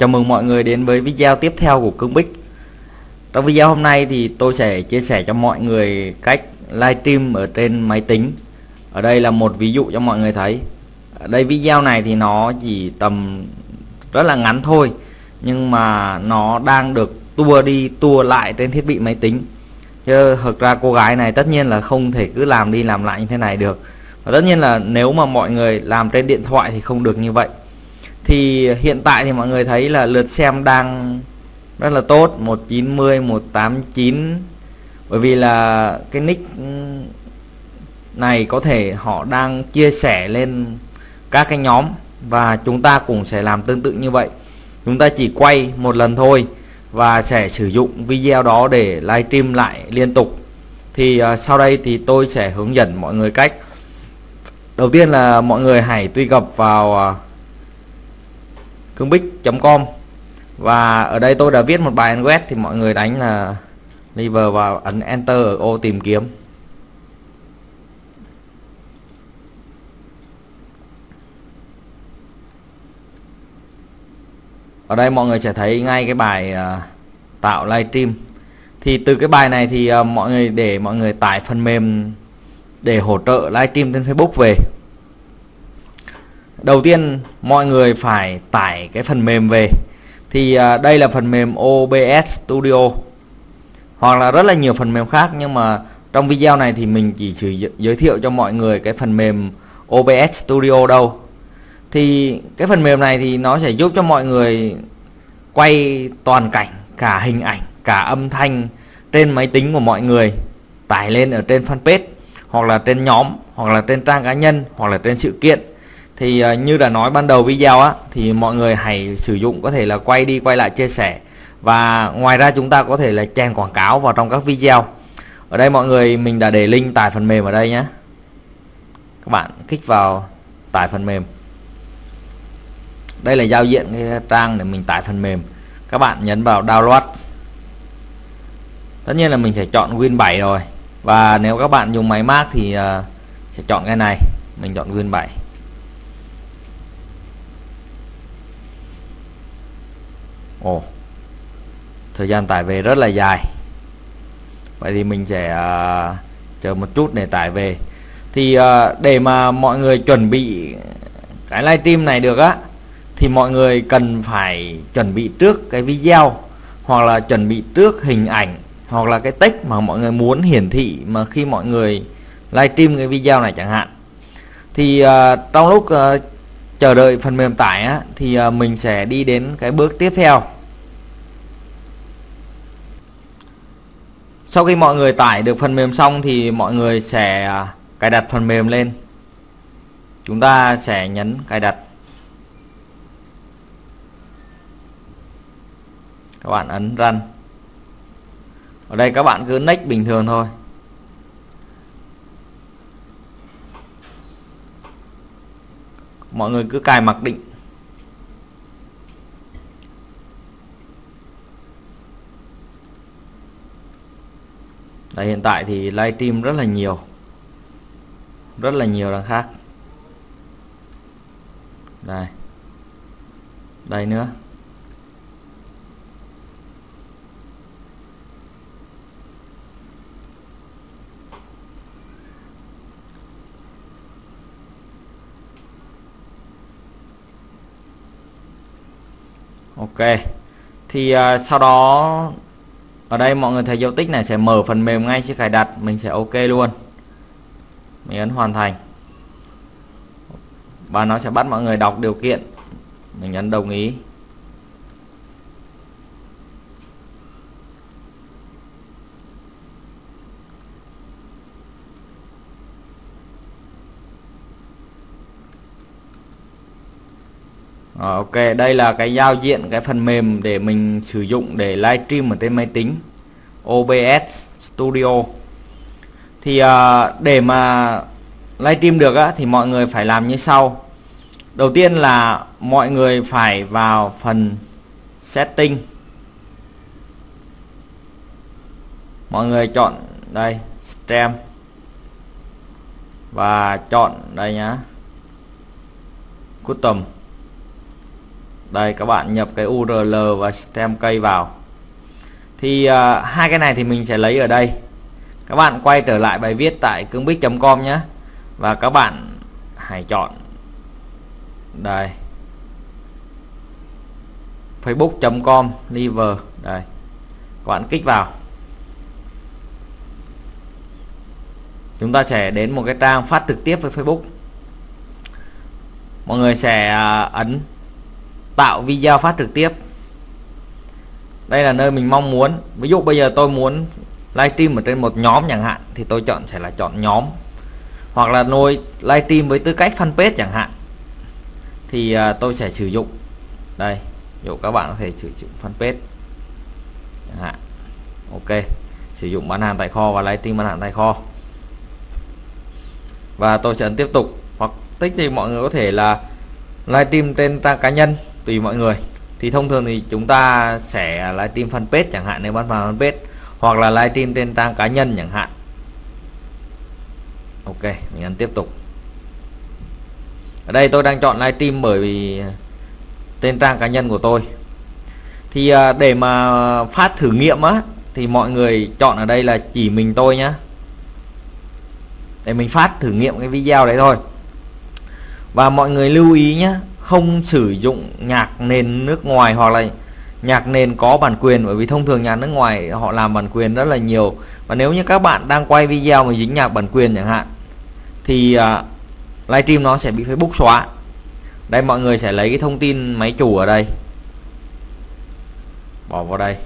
Chào mừng mọi người đến với video tiếp theo của Cương Bích. Trong video hôm nay thì tôi sẽ chia sẻ cho mọi người cách livestream ở trên máy tính. Ở đây là một ví dụ cho mọi người thấy. Ở đây video này thì nó chỉ tầm rất là ngắn thôi, Nhưng mà nó đang được tua đi tua lại trên thiết bị máy tính. Chứ thực ra cô gái này tất nhiên là không thể cứ làm đi làm lại như thế này được. Và tất nhiên là nếu mà mọi người làm trên điện thoại thì không được như vậy thì hiện tại thì mọi người thấy là lượt xem đang rất là tốt 190 189 bởi vì là cái nick này có thể họ đang chia sẻ lên các cái nhóm và chúng ta cũng sẽ làm tương tự như vậy. Chúng ta chỉ quay một lần thôi và sẽ sử dụng video đó để livestream lại liên tục. Thì uh, sau đây thì tôi sẽ hướng dẫn mọi người cách. Đầu tiên là mọi người hãy truy cập vào uh, cương bích.com và ở đây tôi đã viết một bài web thì mọi người đánh là liver vào ấn enter ở ô tìm kiếm. Ở đây mọi người sẽ thấy ngay cái bài uh, tạo livestream. Thì từ cái bài này thì uh, mọi người để mọi người tải phần mềm để hỗ trợ livestream trên Facebook về đầu tiên mọi người phải tải cái phần mềm về. Thì à, đây là phần mềm OBS Studio. Hoặc là rất là nhiều phần mềm khác nhưng mà trong video này thì mình chỉ, chỉ giới thiệu cho mọi người cái phần mềm OBS Studio đâu. Thì cái phần mềm này thì nó sẽ giúp cho mọi người quay toàn cảnh cả hình ảnh cả âm thanh trên máy tính của mọi người tải lên ở trên fanpage hoặc là trên nhóm hoặc là trên trang cá nhân hoặc là trên sự kiện thì à, như đã nói ban đầu video á thì mọi người hãy sử dụng có thể là quay đi quay lại chia sẻ. Và ngoài ra chúng ta có thể là chèn quảng cáo vào trong các video. Ở đây mọi người mình đã để link tải phần mềm ở đây nhé các bạn kích vào tải phần mềm. Đây là giao diện cái trang để mình tải phần mềm. Các bạn nhấn vào download. Tất nhiên là mình sẽ chọn Win 7 rồi. Và nếu các bạn dùng máy Mac thì uh, sẽ chọn cái này. Mình chọn Win 7 Ồ Thời gian tải về rất là dài. Vậy thì mình sẽ uh, chờ một chút để tải về. Thì uh, để mà mọi người chuẩn bị cái livestream này được á Thì mọi người cần phải chuẩn bị trước cái video Hoặc là chuẩn bị trước hình ảnh Hoặc là cái text mà mọi người muốn hiển thị Mà khi mọi người livestream cái video này chẳng hạn. Thì uh, trong lúc uh, chờ đợi phần mềm tải á, thì à, mình sẽ đi đến cái bước tiếp theo. Sau khi mọi người tải được phần mềm xong thì mọi người sẽ à, cài đặt phần mềm lên. Chúng ta sẽ nhấn cài đặt. Các bạn ấn run. Ở đây các bạn cứ next bình thường thôi. Mọi người cứ cài mặc định. Đây, hiện tại thì livestream rất là nhiều. Rất là nhiều đằng khác. Đây. Đây nữa. Ok. Thì uh, sau đó ở đây mọi người thấy dấu tích này sẽ mở phần mềm ngay khi cài đặt mình sẽ ok luôn. Mình ấn hoàn thành. Và nó sẽ bắt mọi người đọc điều kiện. Mình ấn đồng ý. Rồi, ok đây là cái giao diện cái phần mềm để mình sử dụng để livestream ở trên máy tính OBS Studio. Thì uh, để mà livestream được á, thì mọi người phải làm như sau. Đầu tiên là mọi người phải vào phần setting. Mọi người chọn đây stream. Và chọn đây nhá custom đây các bạn nhập cái URL và stem cây vào. Thì uh, hai cái này thì mình sẽ lấy ở đây. Các bạn quay trở lại bài viết tại cương bích.com nhé. Và các bạn hãy chọn đây. Facebook.com liver. Đây. Các bạn kích vào. Chúng ta sẽ đến một cái trang phát trực tiếp với Facebook. Mọi người sẽ à, ấn tạo video phát trực tiếp. Đây là nơi mình mong muốn. Ví dụ bây giờ tôi muốn livestream ở trên một nhóm chẳng hạn, thì tôi chọn, sẽ là chọn nhóm. Hoặc là nuôi livestream với tư cách fanpage chẳng hạn, thì à, tôi sẽ sử dụng. Đây dụ các bạn có thể sử dụng fanpage chẳng hạn. Ok, sử dụng bán hàng tại kho và livestream bán hàng tại kho. Và tôi sẽ ấn tiếp tục. Hoặc tích thì mọi người có thể là livestream trên trang cá nhân tùy mọi người. Thì thông thường thì chúng ta sẽ livestream fanpage chẳng hạn, nếu bán vào fanpage, hoặc là livestream trên trang cá nhân chẳng hạn. Ok, mình ấn tiếp tục. Ở đây tôi đang chọn livestream bởi vì tên trang cá nhân của tôi. Thì à, để mà phát thử nghiệm á, thì mọi người chọn ở đây là chỉ mình tôi nhá. Để mình phát thử nghiệm cái video đấy thôi. Và mọi người lưu ý nhé không sử dụng nhạc nền nước ngoài hoặc là nhạc nền có bản quyền bởi vì thông thường nhà nước ngoài họ làm bản quyền rất là nhiều. Và nếu như các bạn đang quay video mà dính nhạc bản quyền chẳng hạn thì uh, livestream nó sẽ bị Facebook xóa. Đây mọi người sẽ lấy cái thông tin máy chủ ở đây. Bỏ vào đây.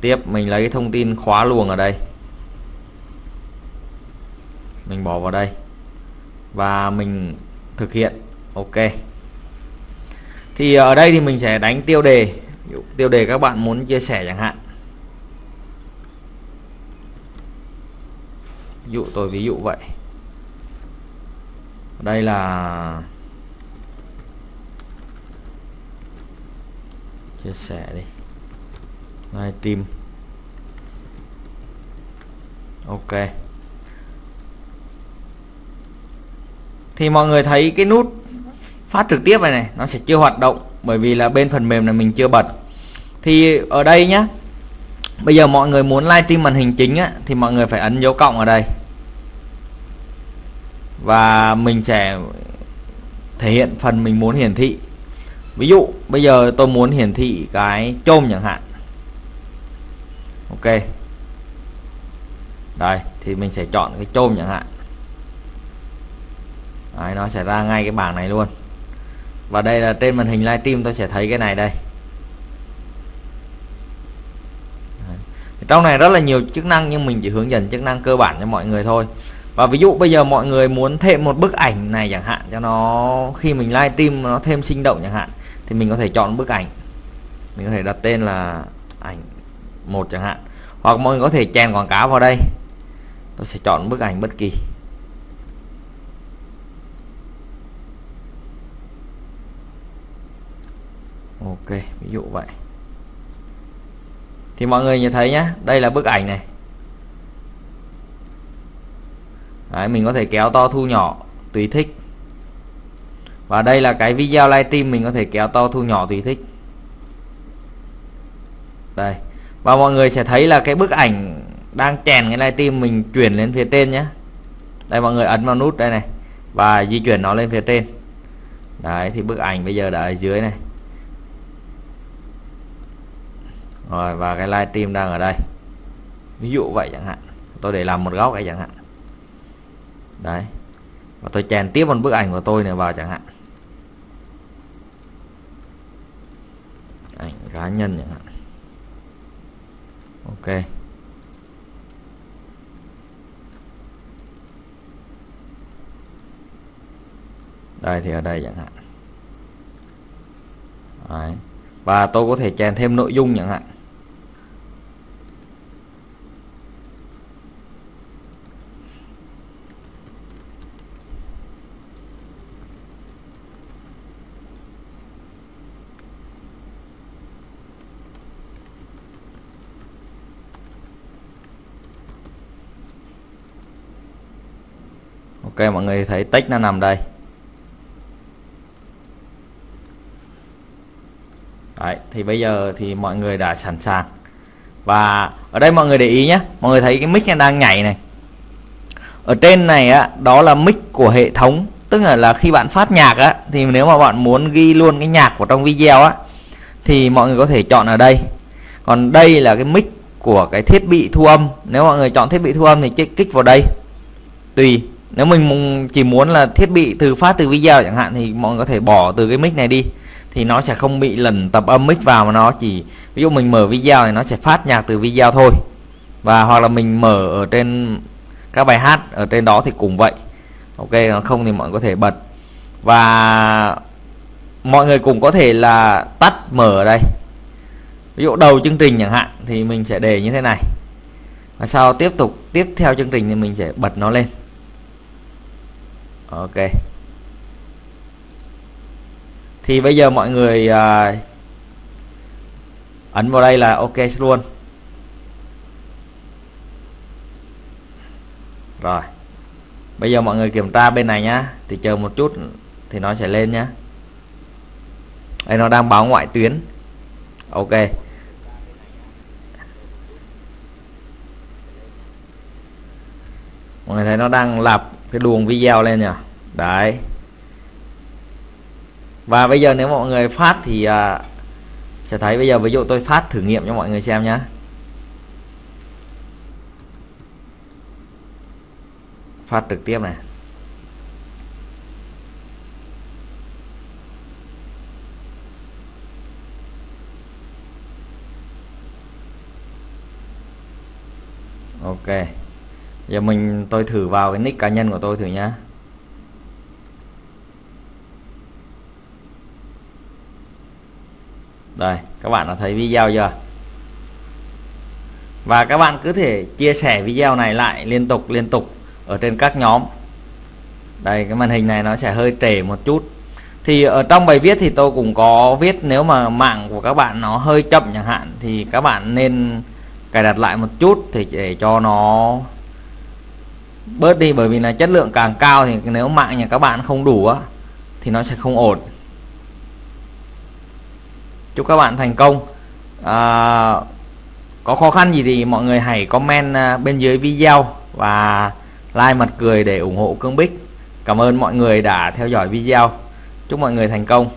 Tiếp mình lấy cái thông tin khóa luồng ở đây mình bỏ vào đây. Và mình thực hiện. Ok. Thì ở đây thì mình sẽ đánh tiêu đề. Tiêu đề các bạn muốn chia sẻ chẳng hạn. Dụ tôi ví dụ vậy. Đây là chia sẻ đi. Live stream. Ok. Thì mọi người thấy cái nút phát trực tiếp này này nó sẽ chưa hoạt động bởi vì là bên phần mềm này mình chưa bật. Thì ở đây nhá bây giờ mọi người muốn livestream màn hình chính á, thì mọi người phải ấn dấu cộng ở đây. Và mình sẽ thể hiện phần mình muốn hiển thị. Ví dụ bây giờ tôi muốn hiển thị cái chôm chẳng hạn. Ok. Đây thì mình sẽ chọn cái chôm chẳng hạn. Đấy, nó sẽ ra ngay cái bảng này luôn. Và đây là trên màn hình livestream tôi sẽ thấy cái này đây. Trong này rất là nhiều chức năng nhưng mình chỉ hướng dẫn chức năng cơ bản cho mọi người thôi. Và ví dụ bây giờ mọi người muốn thêm một bức ảnh này chẳng hạn cho nó khi mình livestream nó thêm sinh động chẳng hạn thì mình có thể chọn bức ảnh. Mình có thể đặt tên là ảnh một chẳng hạn. Hoặc mọi người có thể chèn quảng cáo vào đây. Tôi sẽ chọn bức ảnh bất kỳ ok ví dụ vậy. Thì mọi người nhìn thấy nhé đây là bức ảnh này. Đấy, mình có thể kéo to thu nhỏ tùy thích. Và đây là cái video livestream mình có thể kéo to thu nhỏ tùy thích. Đây và mọi người sẽ thấy là cái bức ảnh đang chèn cái livestream mình chuyển lên phía trên nhé đây mọi người ấn vào nút đây này và di chuyển nó lên phía trên. Đấy thì bức ảnh bây giờ đã ở dưới này. Rồi, và cái livestream đang ở đây. Ví dụ vậy chẳng hạn. Tôi để làm một góc ấy chẳng hạn. Đấy. Và tôi chèn tiếp một bức ảnh của tôi này vào chẳng hạn. Ảnh cá nhân chẳng hạn. Ok. Đây thì ở đây chẳng hạn. Đấy. và tôi có thể chèn thêm nội dung chẳng hạn. ok mọi người thấy tích nó nằm đây. Đấy, thì bây giờ thì mọi người đã sẵn sàng. Và ở đây mọi người để ý nhé mọi người thấy cái mic đang nhảy này. Ở trên này á đó là mic của hệ thống tức là, khi bạn phát nhạc á thì nếu mà bạn muốn ghi luôn cái nhạc của trong video á thì mọi người có thể chọn ở đây. Còn đây là cái mic của cái thiết bị thu âm. Nếu mọi người chọn thiết bị thu âm thì kích vào đây. Tùy nếu mình chỉ muốn là thiết bị từ phát từ video chẳng hạn thì mọi người có thể bỏ từ cái mic này đi. Thì nó sẽ không bị lần tập âm mic vào mà nó chỉ, ví dụ mình mở video thì nó sẽ phát nhạc từ video thôi. Và hoặc là mình mở ở trên các bài hát ở trên đó thì cũng vậy. Ok không thì mọi người có thể bật. Và mọi người cũng có thể là tắt mở ở đây. Ví dụ đầu chương trình chẳng hạn thì mình sẽ để như thế này. Và sau tiếp tục, tiếp theo chương trình thì mình sẽ bật nó lên ok. Thì bây giờ mọi người à, ấn vào đây là ok luôn. Rồi. Bây giờ mọi người kiểm tra bên này nhá. Thì chờ một chút thì nó sẽ lên nhá. Đây nó đang báo ngoại tuyến. Ok. Mọi người thấy nó đang lặp cái luồng video lên nhỉ? Đấy. Và bây giờ nếu mọi người phát thì à, sẽ thấy bây giờ ví dụ tôi phát thử nghiệm cho mọi người xem nhé phát trực tiếp này. Ok giờ mình, tôi thử vào cái nick cá nhân của tôi thử nhá. Đây, các bạn đã thấy video chưa? Và các bạn cứ thể chia sẻ video này lại liên tục liên tục ở trên các nhóm. Đây, cái màn hình này nó sẽ hơi trễ một chút. Thì ở trong bài viết thì tôi cũng có viết nếu mà mạng của các bạn nó hơi chậm chẳng hạn thì các bạn nên cài đặt lại một chút thì để cho nó bớt đi bởi vì là chất lượng càng cao thì nếu mạng nhà các bạn không đủ á thì nó sẽ không ổn. Chúc các bạn thành công. À, có khó khăn gì thì mọi người hãy comment à, bên dưới video và like mặt cười để ủng hộ cương bích. Cảm ơn mọi người đã theo dõi video. Chúc mọi người thành công.